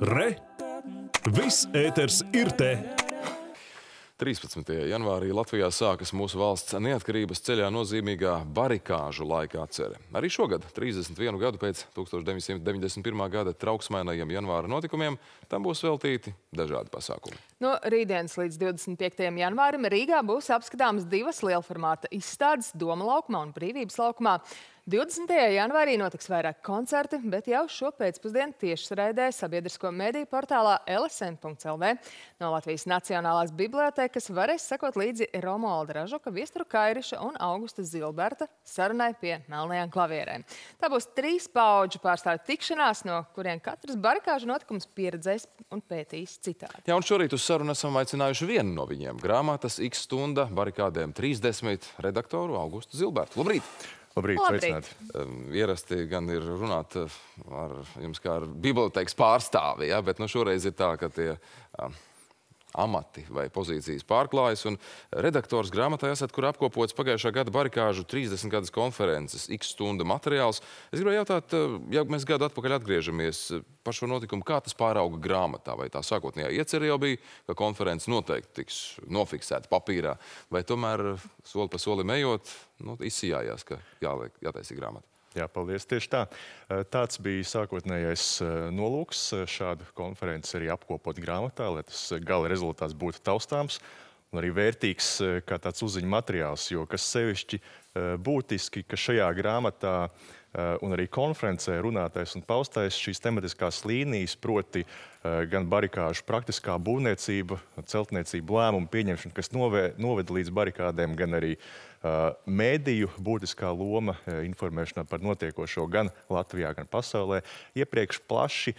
Re! Viss ēters ir te! 13. janvārī Latvijā sākas mūsu valsts neatkarības ceļā nozīmīgā barikāžu laika atcere. Arī šogad, 31 gadu pēc 1991. gada trauksmēnajiem janvāra notikumiem, tam būs veltīti dažādi pasākumi. No rītdienas līdz 25. janvārim Rīgā būs apskatāmas divas lielformāta izstādes Doma laukumā un Brīvības laukumā. 20. janvārī notiks vairāk koncerti, bet jau šo pēcpusdienu tiešsraidē sabiedrisko mediju portālā lsm.lv no Latvijas Nacionālās bibliotekas varēs sekot līdzi Romualda Ražuka, Viestru Kairiša un Augusta Zilberta sarunai pie melnajām klavierēm. Tā būs trīs paudžu pārstāvju tikšanās, no kuriem katrs barikāžu notikums pieredzēs un pētīs citādi. Jā, un šorīt uz sarunu esam aicinājuši vienu no viņiem. Grāmatas X stunda barikādēm 30 redaktoru Augustu Zilbertu. Labrīt! Labrīt, Labrīt. sveicināti. Ierasti gan ir runāt uh, ar jums kā ar bibliotēkas pārstāvi, ja? bet nu, šoreiz ir tā, ka tie um, amati vai pozīcijas pārklājas. Un redaktors grāmatā esat, kur apkopots pagājušā gada barikāžu 30 gadus konferences, x stunda materiāls. Es gribēju jautāt, uh, ja mēs gadu atpakaļ atgriežamies uh, par šo notikumu, kā tas pārauga grāmatā? Vai tā sākotnējā iecerē jau bija, ka konferences noteikti tiks nofiksēta papīrā, vai tomēr uh, soli pa solim ejot, nu, izsījājās, ka jāliek, jātaisa grāmata? Jā, paldies. Tieši tā. Eh, Tāds bija sākotnējais eh, nolūks eh, šādu konferenci arī apkopot grāmatā, lai tas gala rezultāts būtu taustāms un arī vērtīgs kā tāds uzziņu materiāls, jo kas sevišķi būtiski, ka šajā grāmatā eh, un arī konferencē runātais un paustais šīs tematiskās līnijas, proti eh, gan barikāžu praktiskā būvniecība, celtniecība lēmumu pieņemšana, kas novē, noveda līdz barikādēm, gan arī mēdīju būtiskā loma informēšanā par notiekošo gan Latvijā, gan pasaulē. Iepriekš plaši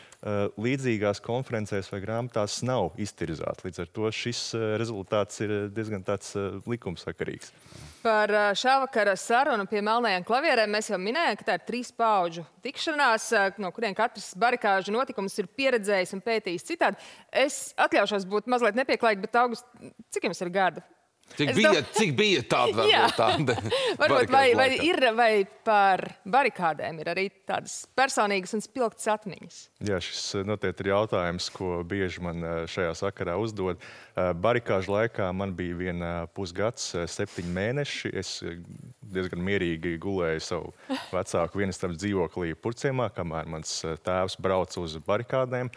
līdzīgās konferencēs vai grāmatās nav iztirzāti. Līdz ar to šis rezultāts ir diezgan tāds likumsakarīgs. Par šā vakara sarunu pie melnajām klavierēm mēs jau minējām, ka tā ir trīs paudžu tikšanās, ā, no kuriem katrs barikāžu notikums ir pieredzējis un pētījis citādi. Es atļaušos būt mazliet nepieklājīgi, bet August, cik jums ir gadu? Cik bija, dom- cik bija tāda varbūt tāda? Varbūt vai, vai ir, vai par barikādēm ir arī tādas personīgas un spilgtas atmiņas? Jā, šis eh, noteikti ir jautājums, ko bieži man eh, šajā sakarā uzdod. Eh, Barikāžu laikā man bija viena pusgads, septiņi mēneši. Es diezgan mierīgi gulēju savu vecāku vienistabas dzīvoklī Purciemā, kamēr mans tēvs brauca uz barikādēm,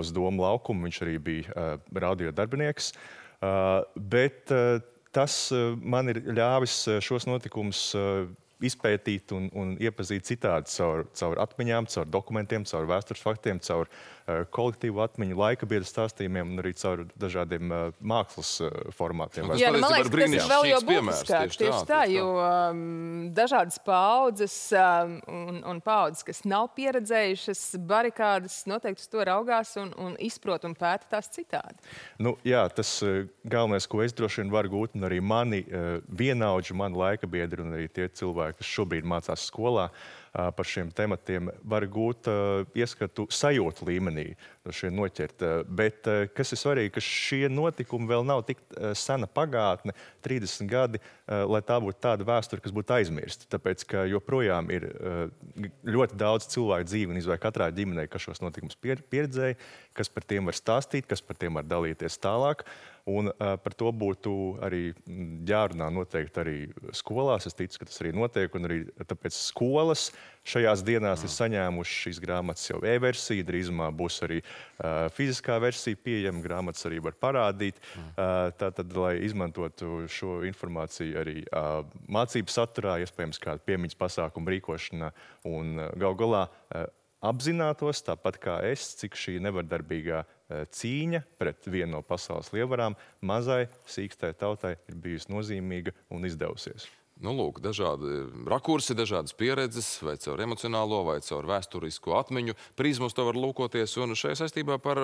uz Domu laukumu. Viņš arī bija radio darbinieks. Uh, Bet eh, tas eh, man ir ļāvis eh, šos notikumus eh, izpētīt un, un iepazīt citādi caur, caur atmiņām, caur dokumentiem, caur vēstures faktiem, caur uh, kolektīvu atmiņu, laika biedru stāstījumiem un arī caur dažādiem uh, mākslas uh, formātiem. Nu, Tas Jā, nu, man liekas, tas ir vēl jau būtiskāk. tieši tā, Tieši tā, tieši tā. jo um, dažādas paudzes um, un, un paudzes, kas nav pieredzējušas barikādas, noteikti uz to raugās un, un izprot un pēta tās citādi. Nu, jā, tas uh, galvenais, ko es droši vien varu gūt, un arī mani uh, vienaudži, mani laika biedri un arī tie cilvēki, kas šobrīd mācās skolā par šiem tematiem, var gūt ieskatu sajūtu līmenī, no šiem noķert. Bet kas ir svarīgi, ka šie notikumi vēl nav tik sena pagātne, 30 gadi, lai tā būtu tāda vēsture, kas būtu aizmirsta. Tāpēc, ka joprojām ir ļoti daudz cilvēku dzīvi un izvēle katrā ģimenē, kas šos notikumus pier- pieredzēja, kas par tiem var stāstīt, kas par tiem var dalīties tālāk. Un, uh, par to būtu arī jārunā noteikti arī skolās. Es ticu, ka tas arī notiek. un Arī tāpēc skolas šajās dienās ir saņēmušas šīs grāmatas jau e-versiju. Drīzumā būs arī uh, fiziskā versija pieejama. Grāmatas arī var parādīt. Uh, Tātad, lai izmantotu šo informāciju arī uh, mācību saturā, iespējams, kāda piemiņas pasākuma rīkošanā un gal galā. Apzinātos, tāpat kā es, cik šī nevardarbīgā cīņa pret vienu no pasaules lielvarām mazai, sīkstai tautai ir bijusi nozīmīga un izdevusies. Nu, lūk, dažādi rakursi, dažādas pieredzes, vai caur emocionālo, vai caur vēsturisko atmiņu. Prizmus to var lūkoties. Un šajā saistībā par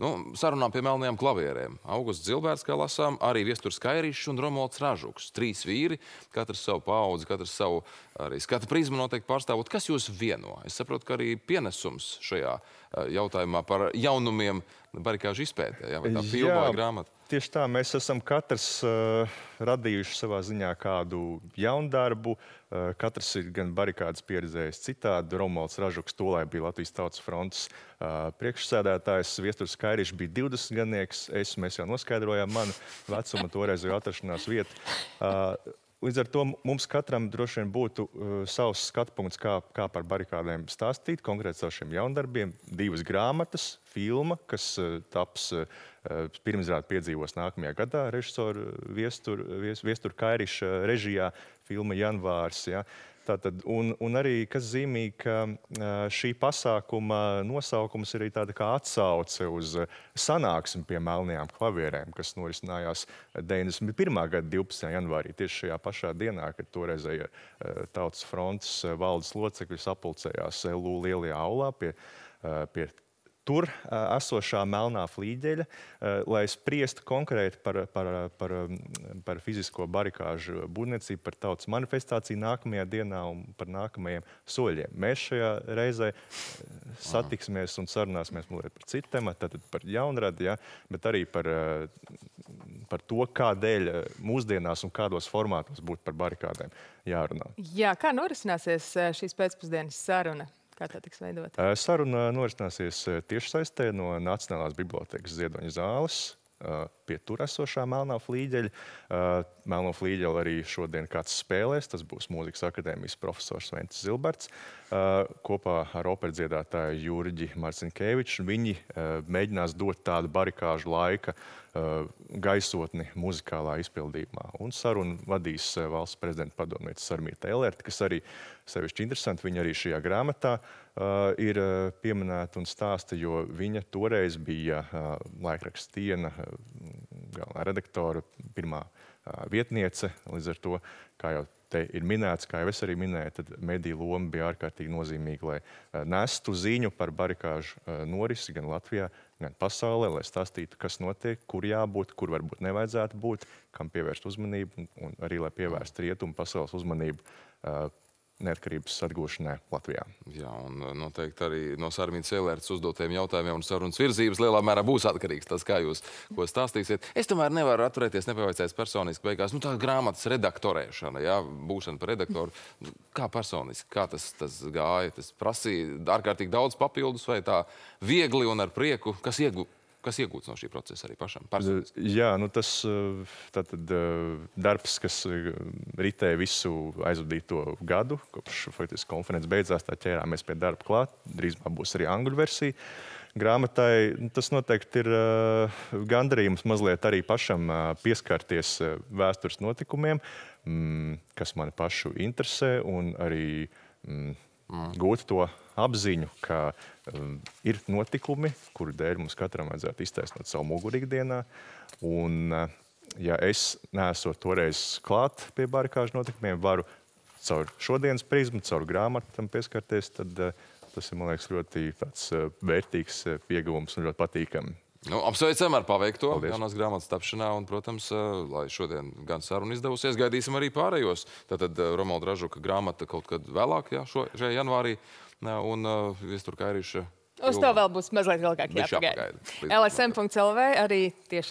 nu, sarunām pie melnajām klavierēm. Augusts Zilbērts, kā lasām, arī Viesturs Kairīšs un Romualds Ražuks. Trīs vīri, katrs savu paudzi, katrs savu arī skata prizmu noteikti pārstāvot. Kas jūs vieno? Es saprotu, ka arī pienesums šajā eh, jautājumā par jaunumiem barikāžu izpētē, jā, vai tā vai grāmata? Tieši tā, mēs esam katrs uh, radījuši savā ziņā kādu jaunu darbu. Uh, katrs ir gan barikādas pieredzējis citādi. Romualds Ražuks tolai bija Latvijas Tautas frontes uh, priekšsēdētājs. Viesturs Kairišs bija 20 gadnieks. Es, mēs jau noskaidrojām manu vecumu, toreizējo atrašanās vietu. Uh, Līdz ar to mums katram droši vien būtu uh, savs skatu punkts, kā, kā par barikādēm stāstīt, konkrēti ar šiem jaundarbiem. Divas grāmatas, filma, kas uh, taps uh, pirmizrādi piedzīvos nākamajā gadā režisora Viestur, Viestur Kairiša režijā, filma Janvārs. Ja. Tātad, un, un arī, kas zīmīgi, ka šī pasākuma nosaukums ir arī tāda kā atsauce uz sanāksmi pie melnajām klavierēm, kas norisinājās 91. gada 12. janvārī, tieši šajā pašā dienā, kad toreizēja Tautas frontes valdes locekļi sapulcējās LU lielajā aulā pie, pie tur esošā melnā flīģeļa, lai spriestu konkrēti par, par, par, par fizisko barikāžu būvniecību, par tautas manifestāciju nākamajā dienā un par nākamajiem soļiem. Mēs šajā reizē satiksimies un sarunāsimies par citu tematu, tātad par jaunradi, ja, bet arī par, par to, kādēļ mūsdienās un kādos formātos būtu par barikādēm jārunā. Jā, kā norisināsies šīs pēcpusdienas saruna? Kā tā tiks veidota? Saruna norisināsies tiešsaistē no Nacionālās bibliotekas Ziedoņa zāles pie tur esošā melnā flīģeļa. Melno flīģeli arī šodien kāds spēlēs. Tas būs mūzikas akadēmijas profesors Ventis Zilberts kopā ar operdziedātāju Jurģi Marcinkēviču. Viņi mēģinās dot tādu barikāžu laika gaisotni muzikālā izpildījumā. Un sarunu vadīs valsts prezidenta padomnieca Sarmīta Elerte, kas arī sevišķi interesanti. Viņa arī šajā grāmatā uh, ir pieminēta un stāsta, jo viņa toreiz bija uh, laikraksta Tiena galvenā redaktora, pirmā vietniece. Līdz ar to, kā jau te ir minēts, kā jau es arī minēju, tad mediju loma bija ārkārtīgi nozīmīga, lai nestu ziņu par barikāžu norisi gan Latvijā, gan pasaulē, lai stāstītu, kas notiek, kur jābūt, kur varbūt nevajadzētu būt, kam pievērst uzmanību, un arī lai pievērstu rietumu pasaules uzmanību neatkarības atgūšanai Latvijā. Jā, un uh, noteikti arī no Sarmīnas Ielērts uzdotiem jautājumiem un sarunas virzības lielā mērā būs atkarīgs tas, kā jūs ko stāstīsiet. Es tomēr nevaru atturēties, nepavaicājis personiski beigās. Nu, tā grāmatas redaktorēšana, jā, būšana par redaktoru. Kā personiski, kā tas, tas gāja? Tas prasīja ārkārtīgi daudz papildus vai tā viegli un ar prieku, kas iegūst? Kas iegūts no šī procesa arī pašam? Personīgi? Jā, nu tas tātad, darbs, kas ritēja visu aizvadīto gadu, kopš faktiski konferences beidzās, tā ķērāmies pie darba klāt. Drīzumā būs arī angļu versija. Grāmatai nu, tas noteikti ir gandarījums mazliet arī pašam pieskarties vēstures notikumiem, mm, kas mani pašu interesē, un arī mm. Gūt to apziņu, ka um, ir notikumi, kuru dēļ mums katram vajadzētu iztaisnot savu muguru ikdienā. Un, uh, ja es neesmu toreiz klāt pie barikāžu notikumiem, varu caur šodienas prizmu, caur grāmatu tam pieskarties, tad uh, tas ir, man liekas, ļoti tāds, uh, vērtīgs uh, ieguvums un ļoti patīkami. Nu, apsveicam ar paveikto Paldies. jaunās grāmatas tapšanā, un, protams, uh, lai šodien gan saruna izdevusies, gaidīsim arī pārējos. Tātad uh, Romalda Ražuka grāmata kaut kad vēlāk, jā, šo, šajā janvārī, un uh, Viestur Kairiša. Uz to vēl būs mazliet ilgāk jāpagaida. LSM.lv arī tieši